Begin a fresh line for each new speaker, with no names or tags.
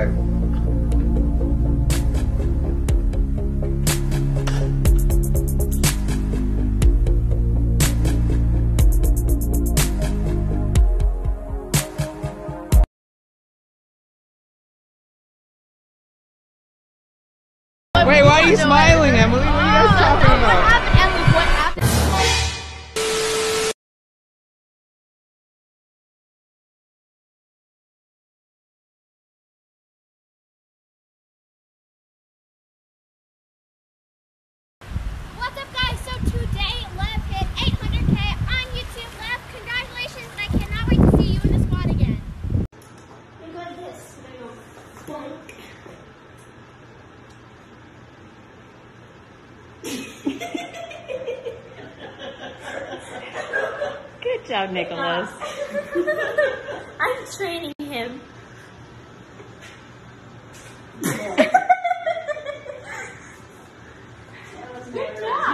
Wait, why are you smiling, Emily?
Good job, Nicholas.
I'm training him. Good job.